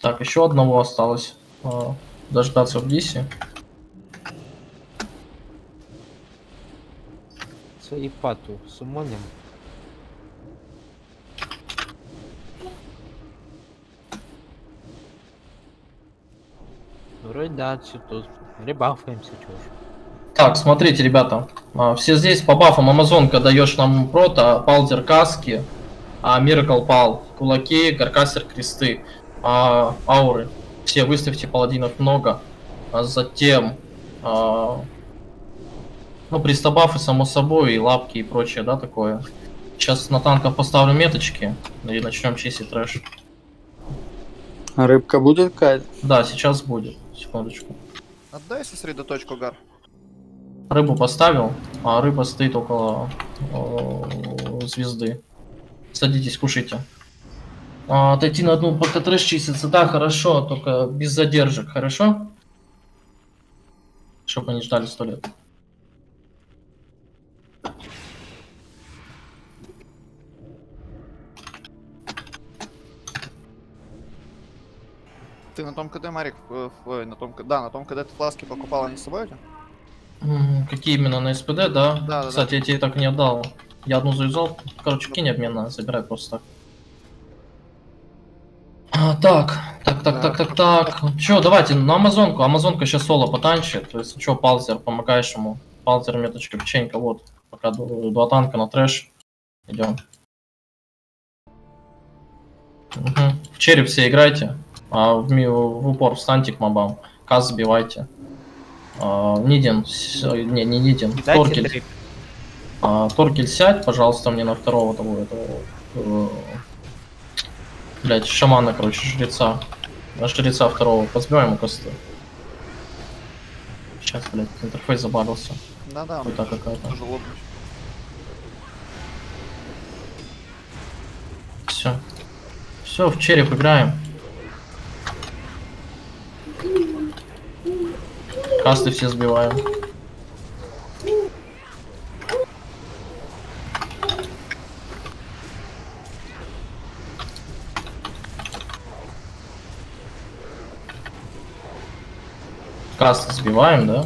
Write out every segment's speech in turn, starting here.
Так, еще одного осталось. А, дождаться в Дисе. Салипату сумоним. Вроде да, все тут. Ребафаемся, чё ж. Так, смотрите, ребята. а, Все здесь по бафам Амазонка даешь нам прота, палдер каски, а Миракл пал, кулаки, каркасер кресты, а, ауры. Все выставьте паладинов много. А затем, а, ну, пристабафы, само собой, и лапки и прочее, да, такое. Сейчас на танках поставлю меточки и начнем чистить трэш. А рыбка будет какая Да, сейчас будет. Секундочку. Отдай сосредоточку, Гар. Рыбу поставил, а рыба стоит около э, звезды. Садитесь, кушайте. А, отойти на одну пока трэш чистится, да, хорошо, только без задержек, хорошо? Чтобы они ждали сто лет. Ты на том КД, Марик, ой, на том, К- да, на том КД ты фласки покупал, они с собой у тебя? Какие именно на СПД, да? Да, да, Кстати, я тебе так не отдал. Я одну завязал. Короче, кинь обмена, забирай просто так. Так, так, так, так, так, так. Че, давайте на Амазонку. Амазонка сейчас соло потанчит. То есть, что, Палзер, помогаешь ему. Палзер, меточка, печенька, вот. Пока два танка на трэш. Идем. Мгм. В череп все играйте. А в, в упор встаньте к мобам. Каз забивайте. А, Нидин, не, не Нидин, Торкель. А, Торкель, сядь, пожалуйста, мне на второго того этого. Блять, шамана, короче, жреца. На жреца второго. Позбиваем косты. Сейчас, блядь, интерфейс забавился. Да-да, Хуйта какая-то. Все. Все, в череп играем. Касты все сбиваем. Касты сбиваем, да?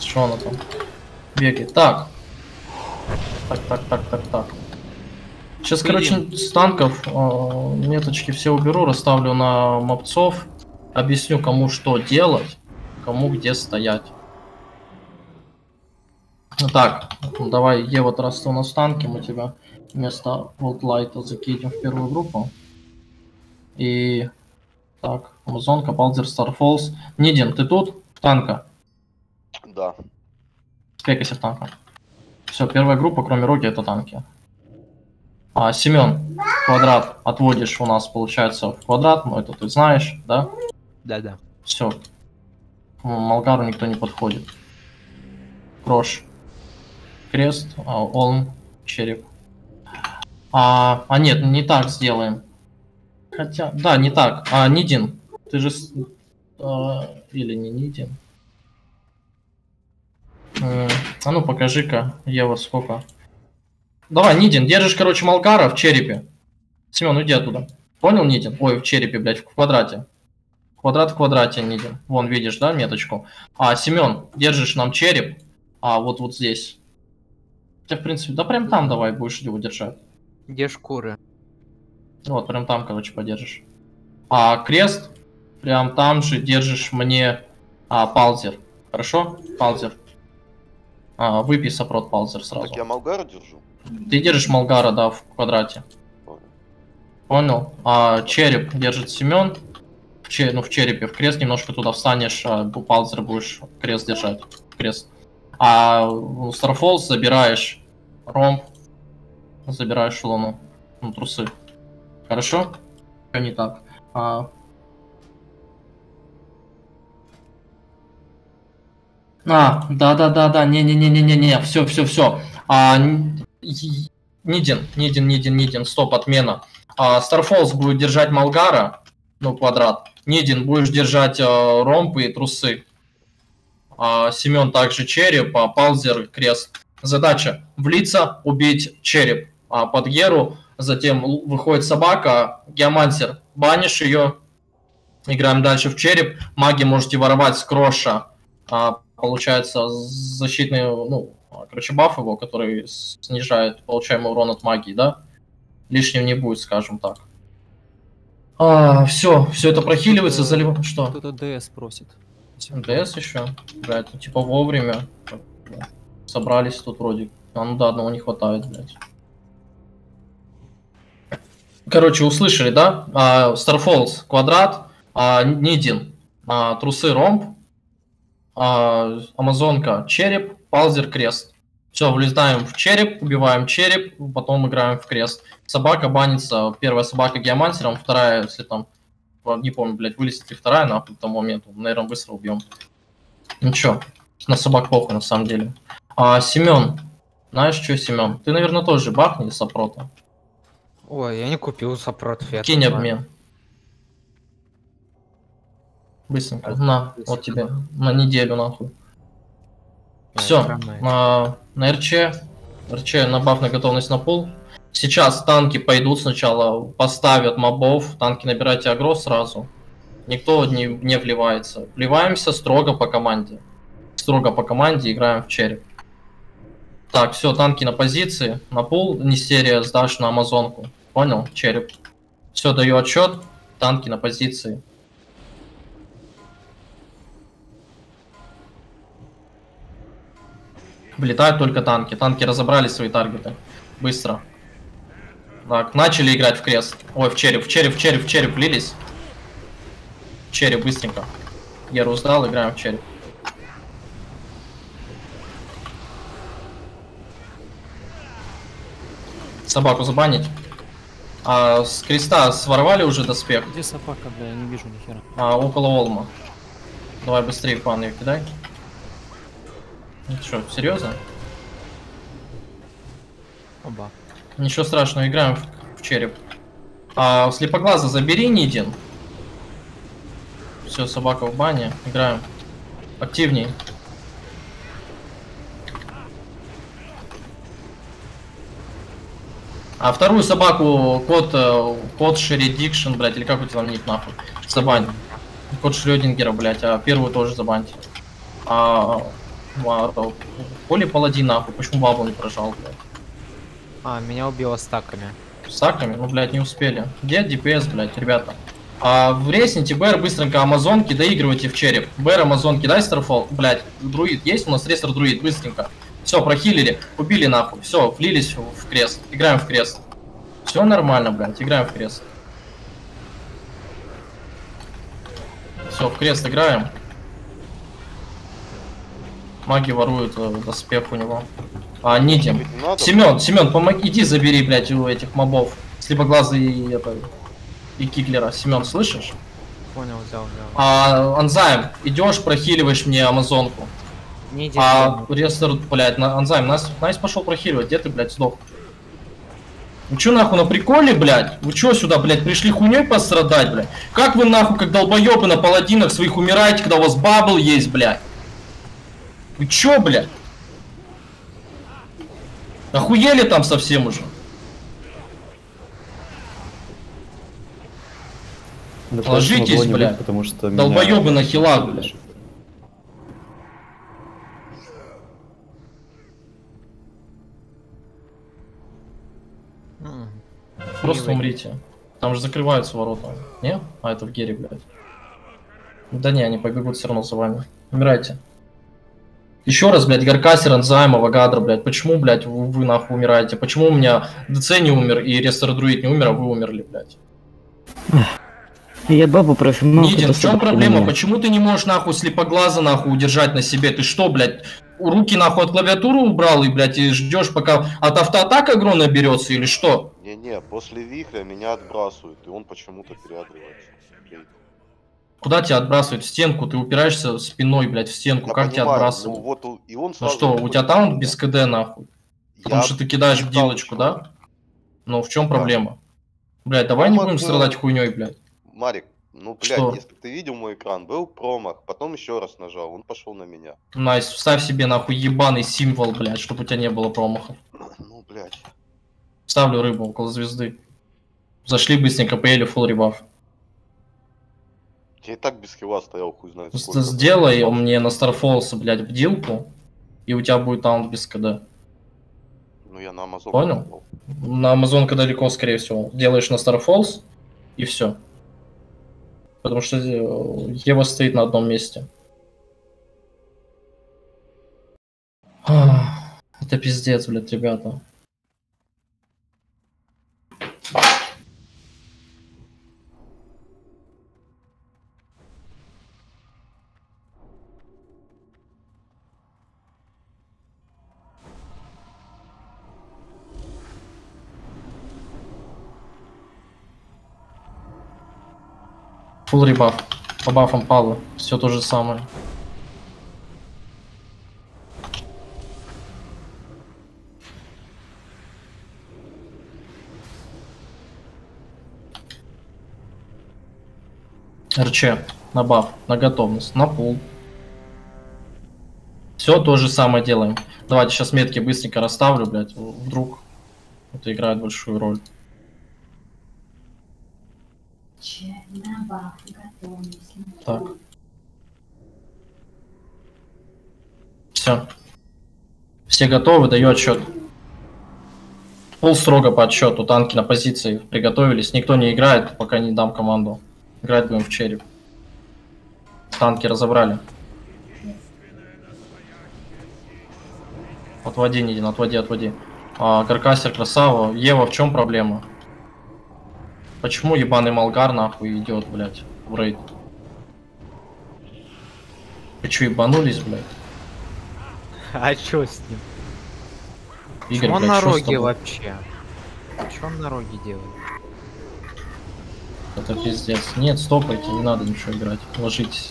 Что она там? Бегает. Так. Так, так, так, так, так. Сейчас, короче, с танков э, меточки все уберу, расставлю на мопцов. Объясню, кому что делать, кому где стоять. Так, давай, Ева, раз ты у нас в танке, мы тебя вместо Волтлайта закинем в первую группу. И... Так, Амазонка, Балдер, Старфолз. Нидин, ты тут? Танка. Да. Спекайся в танка. Все, первая группа, кроме Роги, это танки. А, Семен, квадрат отводишь у нас, получается, в квадрат, ну это ты знаешь, да? Да-да. Все. Малгару никто не подходит. Крош. Крест, а, Олм, череп. А, а нет, не так сделаем. Хотя, да, не так. А, Нидин, ты же... а, или не Нидин. А ну покажи-ка, Ева, сколько. Давай, Нидин, держишь, короче, Малгара в черепе. Семен, уйди оттуда. Понял, Нидин? Ой, в черепе, блядь, в квадрате. Квадрат в квадрате, Нидин. Вон, видишь, да, меточку? А, Семен, держишь нам череп. А, вот вот здесь. Хотя, в принципе, да прям там давай будешь его держать. Где шкуры? Вот, прям там, короче, подержишь. А крест прям там же держишь мне а, палзер. Хорошо? Палзер. А, выпей сопрот палзер сразу. Так я Малгара держу. Ты держишь Малгара, да, в квадрате. Понял. Понял? А череп держит Семен. В, че- ну, в черепе. В крест немножко туда встанешь, а палзер будешь крест держать. Крест. А у забираешь ромб. Забираешь луну. Ну, трусы. Хорошо? Всё не так. А... А, да-да-да-да, не-не-не-не-не-не, все, все, все. А, Нидин, Нидин, Нидин, Нидин, стоп, отмена. А, Старфолз будет держать Малгара, ну, квадрат. Нидин, будешь держать э, ромбы и трусы. А Семен также череп, а Палзер крест. Задача влиться, убить череп. А под Геру затем выходит собака, геомансер, банишь ее, играем дальше в череп. Маги можете воровать с кроша, а, получается, защитный, ну, короче, баф его, который снижает получаемый урон от магии, да? Лишним не будет, скажем так. Все, все это прохиливается, Кто-то- залив... Что? Кто-то ДС просит. МТС еще? Блять, ну типа вовремя. Собрались тут вроде. А ну да, одного не хватает, блядь. Короче, услышали, да? А, Starfalls квадрат, а, Нидин, а, трусы ромб, а, Амазонка череп, Палзер крест. Все, влезаем в череп, убиваем череп, потом играем в крест. Собака банится, первая собака геомансером, вторая, если там, не помню, блядь, вылезет ли вторая к тому моменту, наверное, быстро убьем. Ничего, на собак похуй на самом деле. А, Семен, знаешь что, Семен? Ты, наверное, тоже бахни сопрота. Ой, я не купил сопротив. я Кинь обмен. Быстренько. А, На, вот тебе. На неделю, нахуй. Все. хромает. На, РЧ. РЧ на баф на готовность на пул. Сейчас танки пойдут сначала, поставят мобов. Танки набирайте агро сразу. Никто не, не вливается. Вливаемся строго по команде. Строго по команде играем в череп. Так, все, танки на позиции. На пул, не серия, сдашь на амазонку. Понял? Череп. Все, даю отчет. Танки на позиции. Влетают только танки. Танки разобрали свои таргеты. Быстро. Так, начали играть в крест. Ой, в череп, в череп, в череп, в череп влились. В череп, быстренько. Геру сдал, играем в череп. Собаку забанить. А, с креста своровали уже доспех. Где собака, бля, я не вижу ни хера. А, около Олма. Давай быстрее пан ее кидай. Ну что, серьезно? Оба. Ничего страшного, играем в, в череп. А, слепоглаза забери, Нидин. Все, собака в бане. Играем. Активней. А вторую собаку, код, э, код Шеридикшн, блядь, или как у тебя там ник, нахуй, забань. Код Шрёдингера, блядь, а первую тоже забаньте. А, а, Поли паладин, нахуй, почему бабу не прожал, блядь? А, меня убило стаками. Саками? Ну, блядь, не успели. Где ДПС, блядь, ребята? А в рейсните БР быстренько Амазонки доигрывайте в череп. БР Амазонки, дай Старфол. Блядь, друид есть? У нас рестор друид, быстренько. Все, прохилили, убили нахуй. Все, влились в крест. Играем в крест. Все нормально, блядь, играем в крест. Все, в крест играем. Маги воруют э, доспех у него. А, надо. Семен, Семен, помоги, иди забери, блядь, у этих мобов. Слепоглазый и это и Киклера. Семен, слышишь? Понял, взял, взял. А, Анзайм, идешь, прохиливаешь мне Амазонку. Не иди А сюда. рестор, блядь, на, Анзайм, нас, нас пошел прохиливать, где ты, блядь, сдох? Вы чё нахуй на приколе, блядь? Вы чё сюда, блядь, пришли хуйней пострадать, блядь? Как вы нахуй, как долбоёбы на паладинах своих умираете, когда у вас бабл есть, блядь? Вы чё, блядь? Охуели там совсем уже? Да Ложитесь, не быть, блядь. Потому что меня- Долбоёбы на хилах, блядь. Просто умрите. Там же закрываются ворота. Не? А это в Гере, блядь. Да не, они побегут все равно за вами. Умирайте. Еще раз, блядь, Гаркасер, Анзаймова, Гадра, блядь. Почему, блядь, вы, вы нахуй умираете? Почему у меня ДЦ не умер и Рестор Друид не умер, а вы умерли, блядь? Я бабу профимал. Нидин, в чем проблема? Почему ты не можешь нахуй слепоглаза нахуй удержать на себе? Ты что, блядь, руки нахуй от клавиатуры убрал и, блядь, и ждешь, пока от автоатак агро наберется или что? Не-не, после вихря меня отбрасывают, и он почему-то переигрывается. Куда тебя отбрасывают? В стенку? Ты упираешься спиной, блядь, в стенку. Я как тебя понимаю, отбрасывают? Ну, вот и он Ну что, у тебя меня. без КД нахуй? Потому Я что ты кидаешь бдилочку, таунчу. да? Ну в чем проблема? Блядь, давай Ну, не будем ну, страдать хуйней, блядь. Марик, Ну, блядь, Что? если ты видел мой экран, был промах, потом еще раз нажал, он пошел на меня. Найс, вставь себе нахуй ебаный символ, блядь, чтобы у тебя не было промахов. Ну, блядь. Ставлю рыбу около звезды. Зашли быстренько, поели full ребаф. Я и так без хила стоял, хуй знает сколько. Сделай мне на Starfalls, блядь, бдилку, и у тебя будет taunt без КД. Ну, я на Амазон. Понял? попал. На Амазон далеко, скорее всего. Делаешь на Starfalls, и все. Потому что э, Ева стоит на одном месте. Это пиздец, блядь, ребята. Фул ребаф. По бафам пало. Все то же самое. РЧ на баф, на готовность, на пул. Все то же самое делаем. Давайте сейчас метки быстренько расставлю, блядь. Вдруг это играет большую роль. Так. Все. Все готовы, даю отчет. Пол строго по отчету, танки на позиции приготовились. Никто не играет, пока не дам команду. Играть будем в череп. Танки разобрали. Отводи, Нидин, отводи, отводи. А, Каркасер, красава. Ева, в чем проблема? Почему ебаный Малгар нахуй идет, блядь, в рейд? Вы че, ебанулись, блядь? А чё с ним? Игорь, он блядь, на роге вообще? Что он на роге делает? Это пиздец. Нет, стопайте, не надо ничего играть. Ложитесь.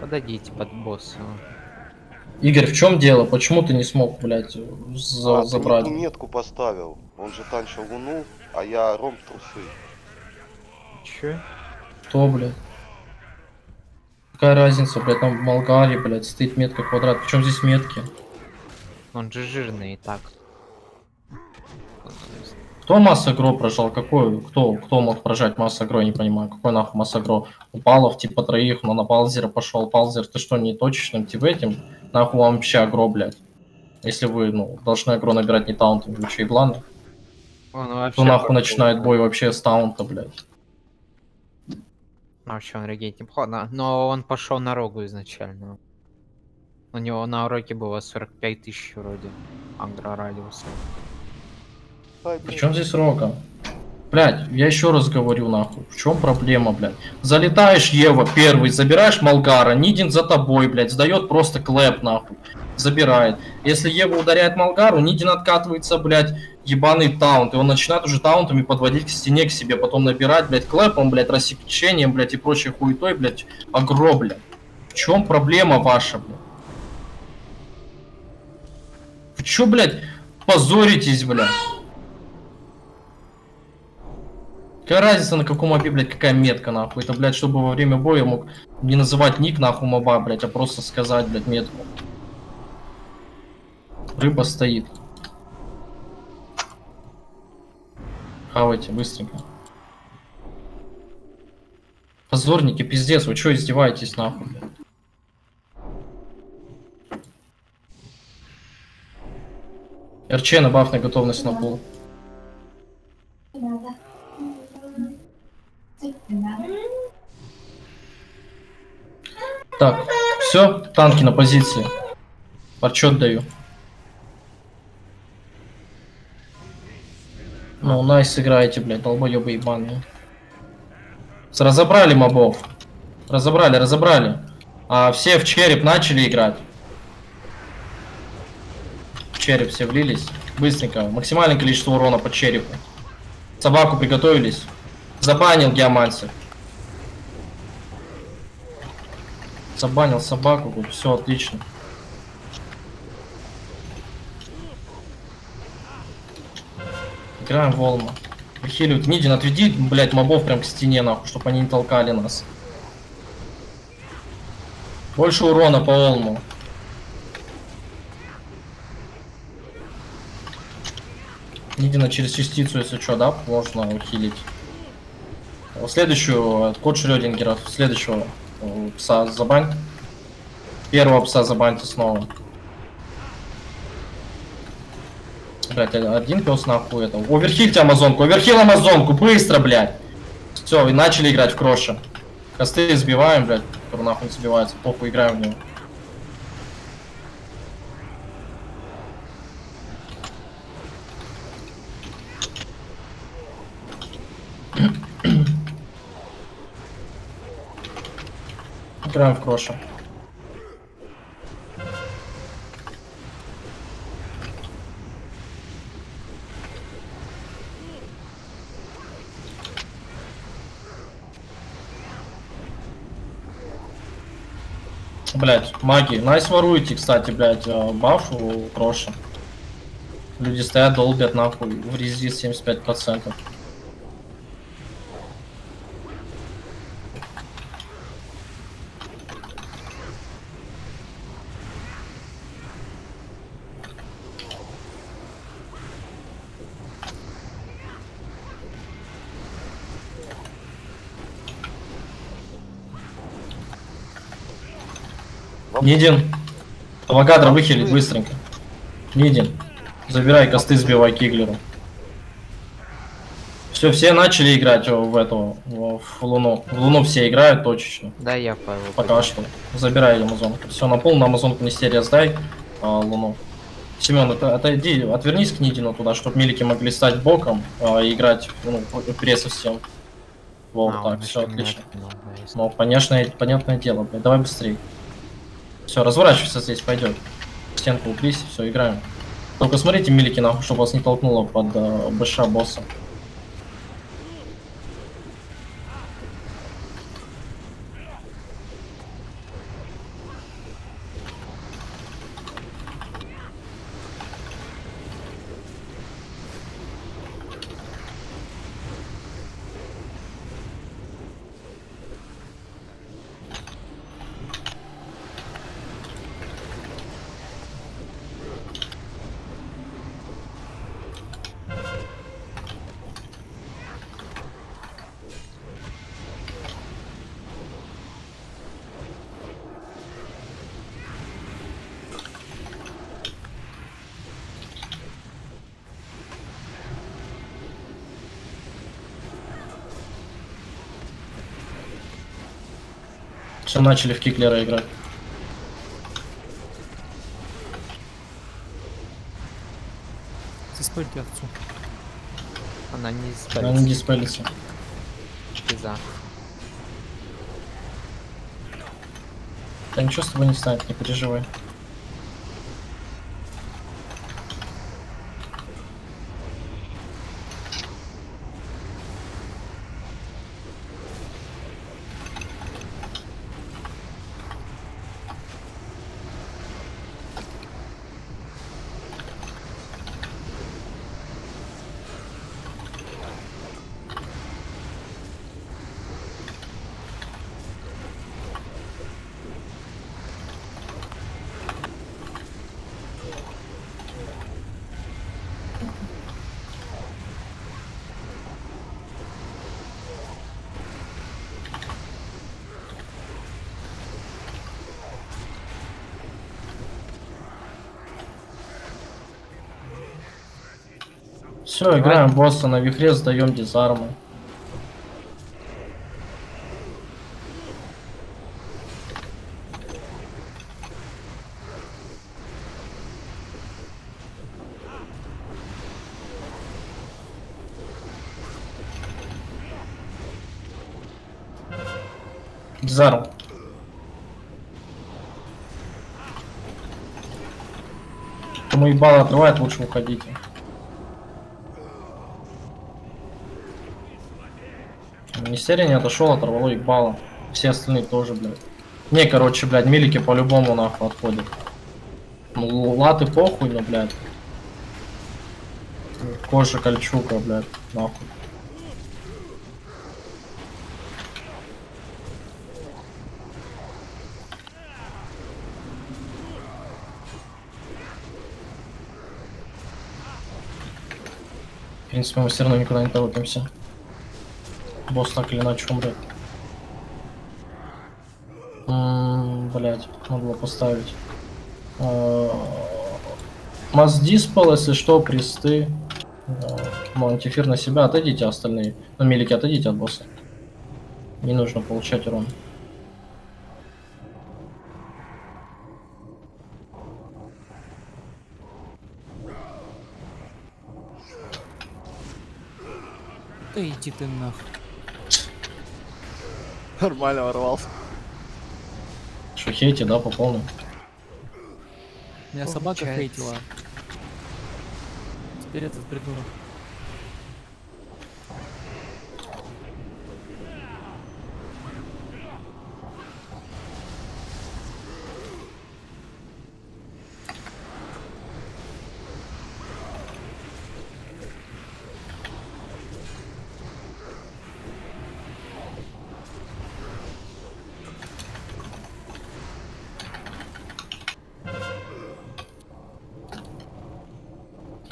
Подойдите под босса. Игорь, в чем дело? Почему ты не смог, блядь, за- А, забрать? ту метку поставил. Он же танчил луну, а я ром трусы. Чё? Кто, блядь? Какая разница, блядь, там в Малгаре, блядь, стоит метка квадрат. Причем здесь метки? Он же жирный и так. Кто масса гро прожал? Какой? Кто, кто мог прожать массу гро? Я не понимаю. Какой нахуй масса гро? У палов типа троих, но на палзера пошел. Палзер, ты что, не точечным типа этим? Нахуй вам вообще агро, блядь? Если вы, ну, должны агро набирать не таунтами, вы че, ебланы? Он вообще Кто нахуй начинает бой вообще с таунта, блядь? А вообще он регейт неплохо, но он пошел на рогу изначально. У него на уроке было 45 тысяч вроде. Агрорадиуса. Ай, При блядь. чем здесь Рока? Блять, я еще раз говорю, нахуй. В чем проблема, блядь? Залетаешь, Ева, первый, забираешь Малгара, Нидин за тобой, блядь, сдает просто клэп, нахуй. Забирает. Если Ева ударяет Малгару, Нидин откатывается, блядь, ебаный таунт. И он начинает уже таунтами подводить к стене к себе, потом набирать, блядь, клэпом, блядь, рассечением, блядь, и прочей хуетой, блядь, агро, блядь. В чем проблема ваша, блядь? Вы чё, блядь, позоритесь, блядь? Какая разница, на каком мобе, блядь, какая метка, нахуй? Это, блядь, чтобы во время боя мог не называть ник, нахуй, моба, блядь, а просто сказать, блядь, метку. Рыба стоит. Хавайте, быстренько. Позорники, пиздец, вы чё издеваетесь, нахуй? РЧ на баф на готовность на пул. Так, все, танки на позиции. Отчет даю. Ну, найс играете, блядь, долбоебы ебаные. Разобрали мобов. Разобрали, разобрали. А все в череп начали играть. В череп все влились. Быстренько. Максимальное количество урона по черепу. Собаку приготовились. Забанил геомансер. Забанил собаку, все отлично. Играем в Волма. Хилют. Нидин, отведи, блядь, мобов прям к стене, нахуй, чтобы они не толкали нас. Больше урона по Олму. Нидина через частицу, если что, да, можно ухилить. Следующую, э, код Шрёдингера, следующего э, пса забань. Первого пса забаньте снова. Блять, один пес нахуй это. Оверхильте Амазонку, оверхил Амазонку, быстро, блядь. Все, и начали играть в кроша. Косты сбиваем, блядь, который нахуй сбивается. Похуй, играем в него. Играем в кроша. Блять, маги. Nice воруете, кстати, блять, э, баф у Кроша. Люди стоят, долбят нахуй. В резист 75%. Нидин. Авогадро выхилить быстренько. Нидин. Забирай косты, сбивай киглеру. Все, все начали играть в эту, в луну. В луну все играют точечно. Да, я Павел. Пока что. Забирай Амазонку. Все, на пол на Амазонку мистерия сдай а, луну. Семен, это, отойди, отвернись к Нидину туда, чтобы милики могли стать боком а, и играть, ну, пресс всем. Вот, А, так, все не отлично. ну, понятное, понятное дело, блядь, давай быстрей. Все, разворачивайся здесь, пойдет. Стенку упрись, все, играем. Только смотрите, милики, нахуй, чтобы вас не толкнуло под э, БШ босса. Все, начали в киклера играть. Заспойте отцу. Она не Она не спалится. Пизда. Да ничего с тобой не станет, не переживай. Все, играем босса на вихре, сдаем дизармы. Дизарм. Кому ебало отрывает, лучше уходите. Нестерия не отошел, оторвало ебало. Все остальные тоже, блядь. Не, короче, блядь, милики по-любому нахуй отходят. Ну, латы похуй, но, блядь. Кожа кольчука, блядь, нахуй. В принципе, мы все равно никуда не торопимся. Босс так или иначе умрет. Блять, надо было поставить. Масс диспел, если что. Ну, антифир на себя, отойдите остальные. Ну, милики, отойдите от босса. Не нужно получать урон. Да иди ты нахуй. Нормально ворвался. Что, хейте, да, по полной? Меня собака хейтила. Теперь этот придурок.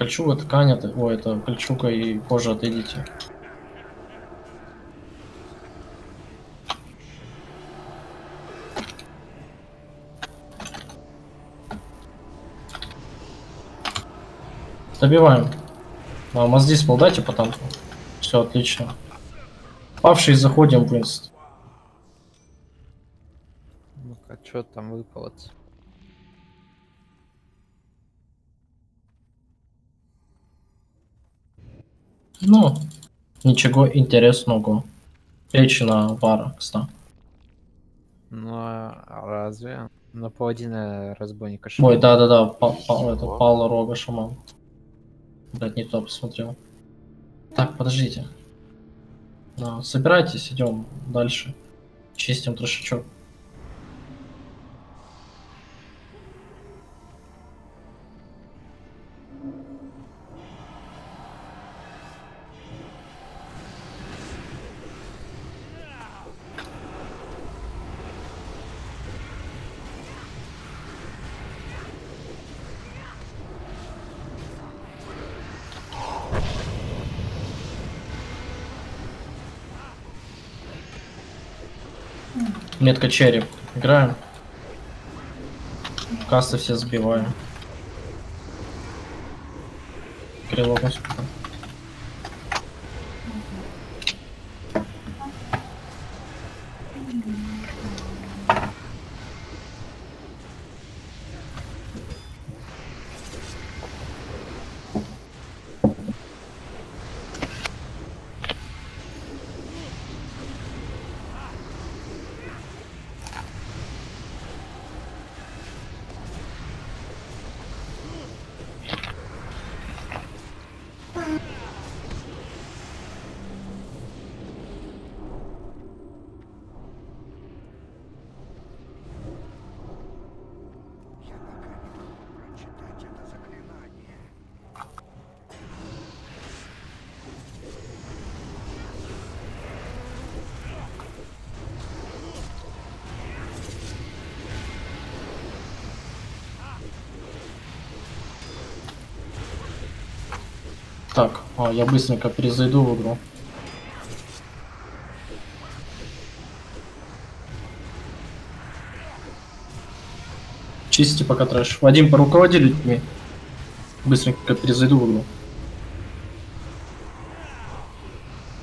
Кольчуга, ткань, это... Ой, это кольчуга и кожа, отойдите. Добиваем. А, дайте по танку. Все отлично. Павшие заходим в. Ну-ка, что там выпало? Ну, ничего интересного. Печь на вара, кстати. Ну, а разве? На паладина разбойника Ой, шамана. да-да-да, па- па- это Павла Рога шаман. Блять, не то посмотрел. Так, подождите. Да, собирайтесь, идем дальше. Чистим трошечок. Метка череп. Играем. Касты все сбиваем. Крилок насколько? Так, а, я быстренько перезайду в игру. Чистите пока трэш. Вадим, поруководи людьми. Быстренько перезайду в игру.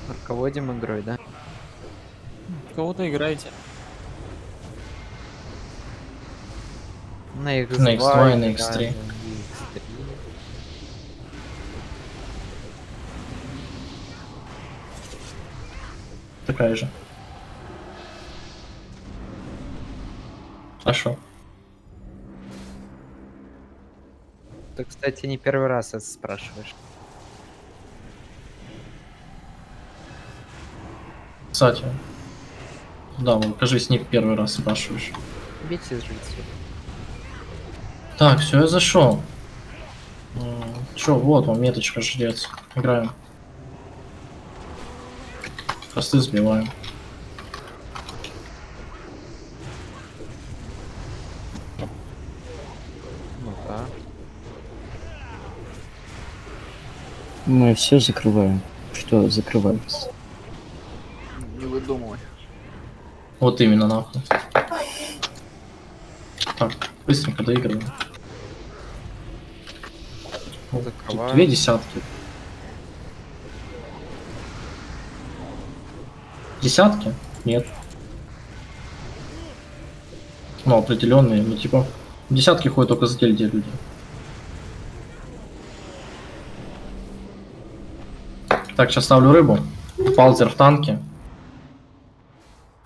Руководим игрой, да? Кого-то играете. На X2, На X2 и на да, X3. на Такая же. А? Ты, кстати, не первый раз это спрашиваешь. Кстати. Да, вот, кажись, не в первый раз спрашиваешь. Бейте жильцов. Так, все, я зашел. Че, вот вам меточка жрец. Играем. Косты сбиваем. Ну да. Мы все закрываем. Что закрывается? Не выдумывай. Вот именно, нахуй. Так, быстренько доигрываем. Закрываю. две десятки. Десятки? Нет. Ну, определенные, ну типа. Десятки ходят только за те люди. Так, сейчас ставлю рыбу. Палзер в танке.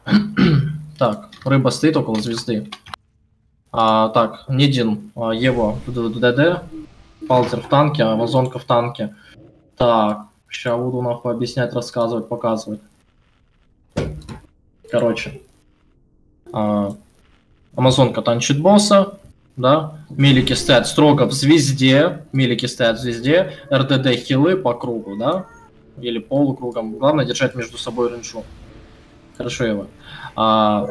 так, рыба стоит около звезды. А, так, Нидин, а, Ева в Д- ДД. Палзер в танке, Амазонка в танке. Так, сейчас буду нахуй объяснять, рассказывать, показывать. Короче. а, Амазонка танчит босса, да. Милики стоят строго в звезде. Милики стоят в звезде. РДД хилы по кругу, да. Или полукругом. Главное держать между собой реншу. Хорошо его. А,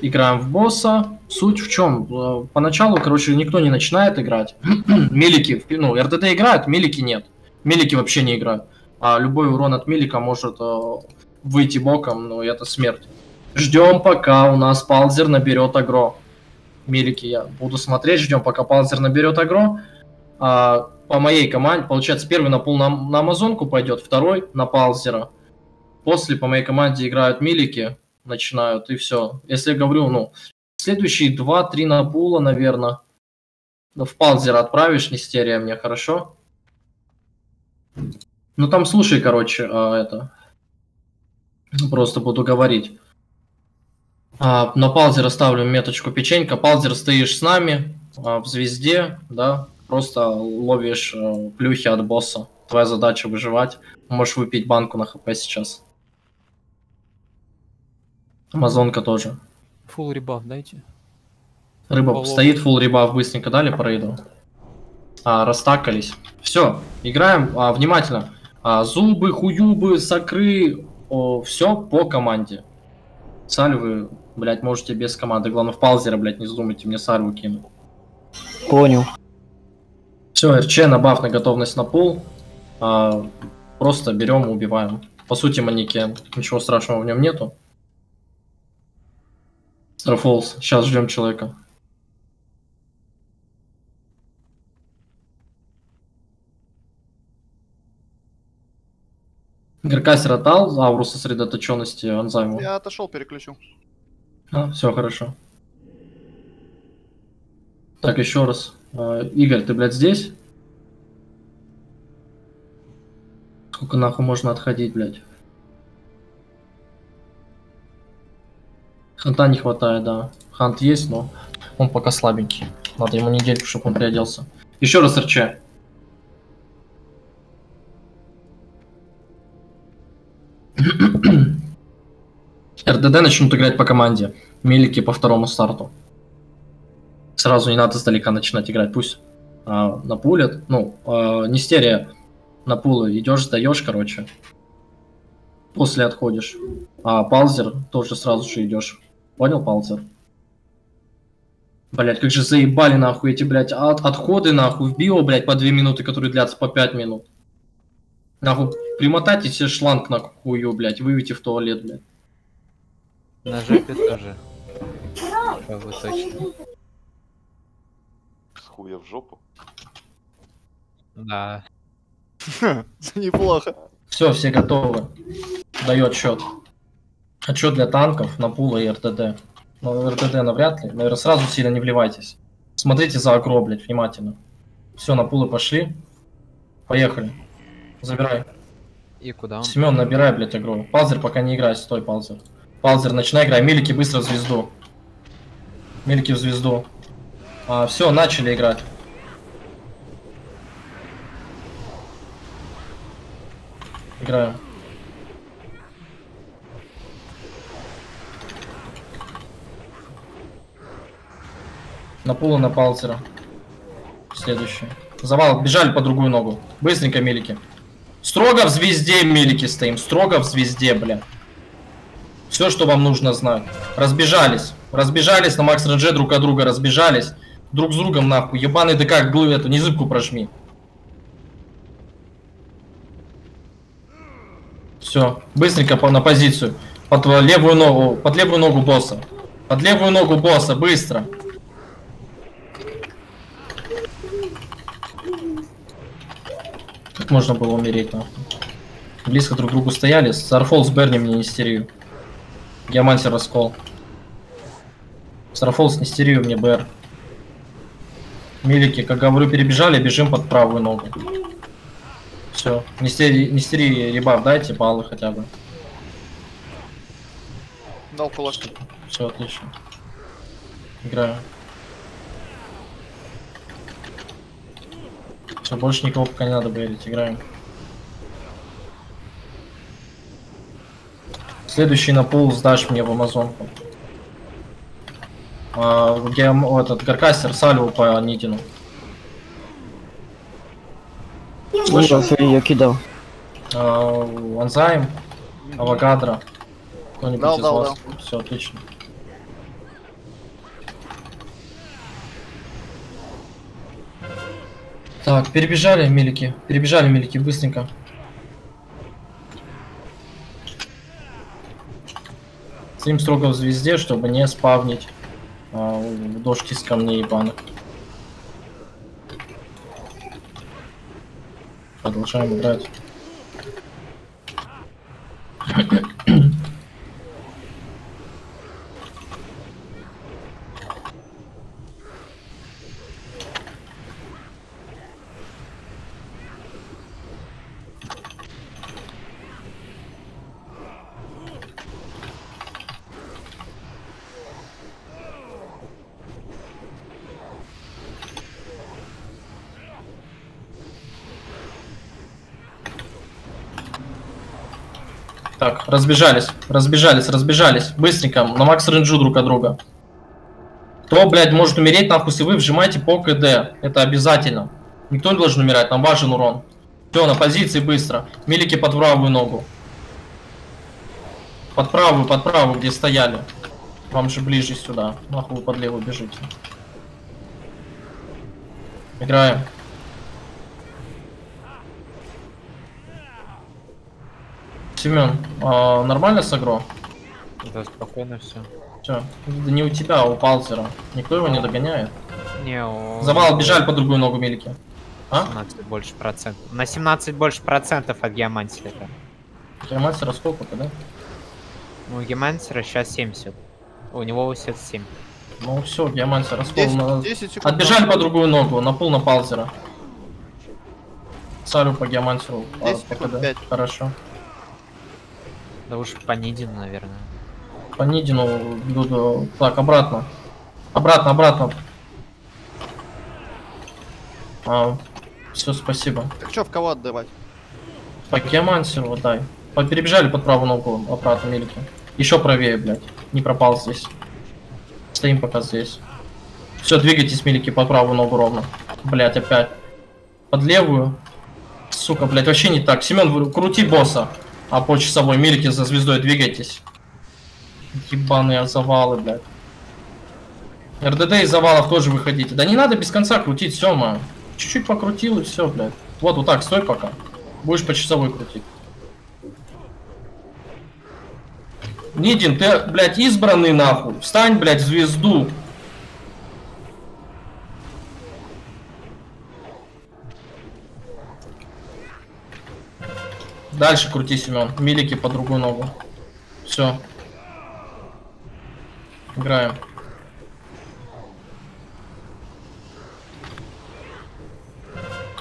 играем в босса. Суть в чем? Э, Поначалу, короче, никто не начинает играть. Милики, ну, РДД играют, милики нет. Милики вообще не играют. А любой урон от милика может э, выйти боком, но это смерть. Ждем, пока у нас палзер наберет агро. Милики я буду смотреть, ждем, пока палзер наберет агро. А, по моей команде, получается, первый на пол на, на Амазонку пойдет, второй на палзера. После по моей команде играют милики, начинают, и все. Если я говорю, ну, следующие 2-3 на пула, наверное. Ну, в палзер отправишь, Нестерия, мне хорошо? Ну, там слушай, короче, а, это... Просто буду говорить. А, на палзера ставлю меточку печенька. Палзер стоишь с нами а, в звезде, да, просто ловишь э, плюхи от босса. Твоя задача выживать. Можешь выпить банку на хп сейчас. Амазонка тоже. Full ребаф дайте. Рыба Полов. стоит, full ребаф быстренько дали по рейду. А, растакались. Все, играем а, внимательно. А, зубы, хуюбы, сакры, все по команде. Сальвы, блять, можете без команды. Главное, в паузере, блять, не вздумайте мне сальву кинуть. Понял. Все, РЧ на баф на готовность на пул. А, просто берем и убиваем. По сути, манекен. Ничего страшного в нем нету. Страфолс. Сейчас ждем человека. Гаркасер отдал ауру сосредоточенности Анзайму. Я отошел, переключу. А, все хорошо. Так, еще раз. А, Игорь, ты, блядь, здесь? Сколько нахуй можно отходить, блядь? Ханта не хватает, да. Хант есть, но он пока слабенький. Надо ему недельку, чтобы он приоделся. Еще раз РЧ. РДД начнут играть по команде. Милики по второму старту. Сразу не надо издалека начинать играть. Пусть а, напулят. Ну, а, не стерия на пулы. Идешь, сдаешь, короче. После отходишь. А палзер тоже сразу же идешь. Понял, палзер? Блять, как же заебали нахуй эти, блять, от, отходы нахуй в био, блять, по 2 минуты, которые длятся по 5 минут. Нахуй, примотайте себе шланг на хую, блять, выведите в туалет, блять. На жопе тоже. Вы точно. С хуя в жопу. Да. Неплохо. Все, все готовы. Дает счет. Отчет для танков на пула и РТД. Но РТД навряд ли. Наверное, сразу сильно не вливайтесь. Смотрите за агро, блядь, внимательно. Все, на пулы пошли. Поехали. Забирай. И куда он? Семен, набирай, блядь, агро. Палзер пока не играй, стой, палзер. Палзер, начинай играть. Милики быстро в звезду. Милики в звезду. А, все, начали играть. Играем. На пула на палцера. Следующий. Завал, бежали по другую ногу. Быстренько, милики. Строго в звезде, милики, стоим. Строго в звезде, бля. Все, что вам нужно знать. Разбежались. Разбежались на Макс Рендже друг от друга. Разбежались. Друг с другом, нахуй. Ебаный ДК, глы эту, незыбку прожми. Все, быстренько по, на позицию. Под левую ногу, под левую ногу босса. Под левую ногу босса, быстро. Как можно было умереть, нахуй? Близко друг к другу стояли. Старфол с Берни мне не истерию. Геомантер раскол. Старфол с нестерию мне БР. Милики, как говорю, перебежали, бежим под правую ногу. Все. Нестери, нестери ребаф дайте, баллы хотя бы. Дал кулачки. Все отлично. Играю. Все, больше никого пока не надо верить, играем. Следующий на пул сдашь мне в Амазонку. А, где этот Гаркастер Сальву по Нидину. Слышал, я кидал. А, Анзайм, Авагадра. Кто-нибудь из дал, вас? Все отлично. Так, перебежали милики. Перебежали милики, быстренько. Стоим строго в звезде, чтобы не спавнить а, дошки с камней ебаных. Продолжаем играть. Так, разбежались, разбежались, разбежались. Быстренько, на макс рейнджу друг от друга. Кто, блядь, может умереть, нахуй, если вы вжимаете по КД. Это обязательно. Никто не должен умирать, нам важен урон. Все, на позиции быстро. Милики под правую ногу. Под правую, под правую, где стояли. Вам же ближе сюда. Нахуй под левую бежите. Играем. Семен, а, нормально с агро? Да, спокойно все. Все. Да не у тебя, а у Палзера. Никто его не догоняет. Не, у... Завал, бежали по другую ногу милики. А? 17 больше процентов. На 17 больше процентов от геомантера. Мастера сколько да? Ну, у геомантера сейчас 70. У него 87. Ну все, Геомансер раскол 10, на... 10 секунд. Отбежали по другую ногу, на пол на Палзера. Сарю по Геомансеру. а, 10 по секунд, КД. пять. Хорошо. Да уж по Нидину, наверное. По Нидину буду... Так, обратно. Обратно, обратно. все, спасибо. Так что, в кого отдавать? По Геомансеру дай. Перебежали под правую ногу обратно милики. Еще правее, блядь. Не пропал здесь. Стоим пока здесь. Все, двигайтесь, милики, по правую ногу ровно. Блять, опять. Под левую. Сука, блять, вообще не так. Семен, крути босса. А по часовой милики за звездой двигайтесь. Ебаные завалы, блядь. РДД из завалов тоже выходите. Да не надо без конца крутить, Сема. Чуть-чуть покрутил и все, блядь. Вот, вот так, стой пока. Будешь по часовой крутить. Нидин, ты, блядь, избранный нахуй. Встань, блядь, в звезду. Дальше крути, Семен. Милики по другую ногу. Все. Играем.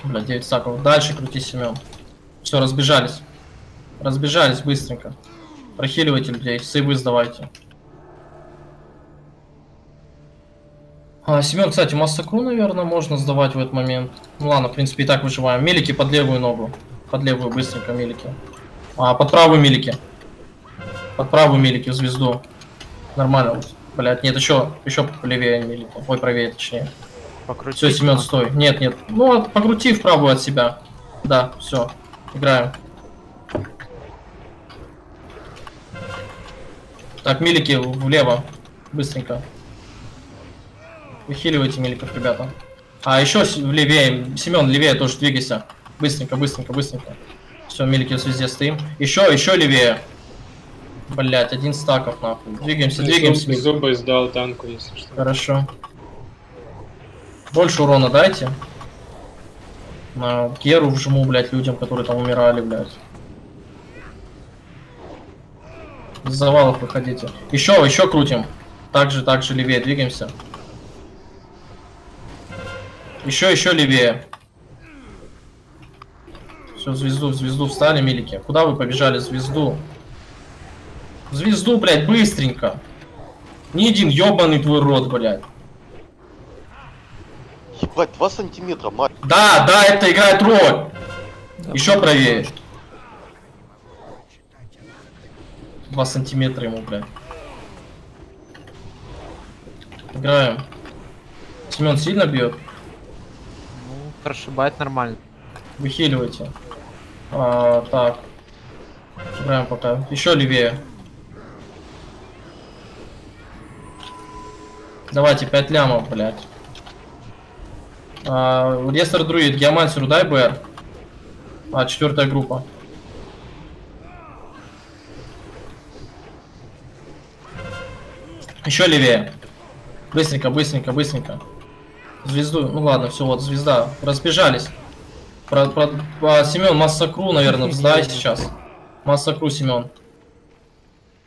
Бля, 9 стаков. Дальше крути, Семен. Все, разбежались. Разбежались быстренько. Прохиливайте людей, сейвы сдавайте. А, Семен, кстати, массакру, наверное, можно сдавать в этот момент. Ну ладно, в принципе, и так выживаем. Милики под левую ногу. Под левую, быстренько, милики. А, под правую милики. Под правую милики в звезду. Нормально. Блять, нет, еще, еще левее милики. Ой, правее, точнее. Покрути. Все, Семен, стой. Нет, нет. Ну, от- покрути в правую от себя. Да, все. Играем. Так, милики влево. Быстренько. Выхиливайте миликов, ребята. А еще левее. Семен, левее тоже двигайся. Быстренько, быстренько, быстренько. Все, Миликиус везде стоим. Еще, еще левее. Блять, один стаков нахуй. Двигаемся, двигаемся. Миль. Зубы сдал танку, если что. Хорошо. Больше урона дайте. На Геру вжму, блять, людям, которые там умирали, блять. Из завалов выходите. Еще, еще крутим. Также, также левее двигаемся. Еще, еще левее. Все, звезду, в звезду встали, милики. Куда вы побежали? Звезду. Звезду, блядь, быстренько. Ни один ебаный твой рот, блядь. Ебать, 2 сантиметра, мать. Да, да, это играет роль. Да, Еще правее. Два сантиметра ему, блядь. Играем. Семен сильно бьет? Ну, прошибает нормально. Выхиливайте. А, так. Играем пока. Еще левее. Давайте, 5 лямов, блядь. А, Рестор Друид, Геомансеру дай БР. А, четвертая группа. Еще левее. Быстренько, быстренько, быстренько. Звезду, ну ладно, все, вот звезда. Разбежались. Про, про, а, Семен, Массакру, наверное, сдай сейчас. Массакру, Семен.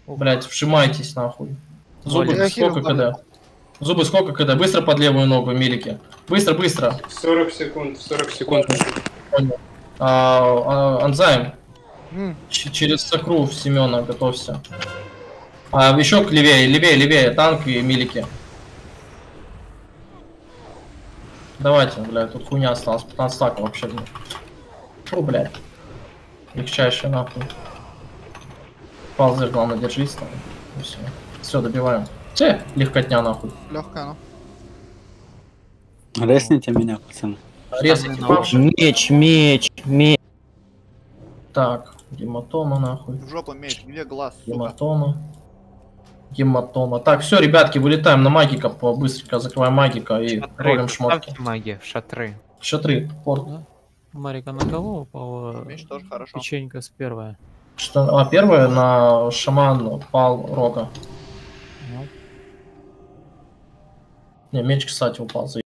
Блять, вшимайтесь нахуй. Зубы Блин, сколько когда? Зубы сколько когда? Быстро под левую ногу, милики. Быстро, быстро. 40 секунд, 40 секунд. А, а, Анзайм, М, ч- через Сакру в Семена готовься. А, еще к левее, левее, левее, танк и милики. Давайте, блядь, тут хуйня осталась, 15 стаков вообще. блин. Фу, блядь. Легчайший нахуй. Паузер, главное, держись там. Все. Все, добиваем. Все, легкотня нахуй. Легкая, ну. Резните меня, пацаны. Резайте на павших. Меч, меч, меч. Так, гематома нахуй. В жопу меч, где глаз, сука. Гематома. Гематома. Так, все, ребятки, вылетаем на магика, по быстренько закрываем магика и Шатры, ролим шмотки. маги в шатры. Шатры, порт. Марика на голову упала. Меч тоже хорошо. Печенька с первая. Что, а первое на шаман пал рога. Ну, Не, меч, кстати, упал.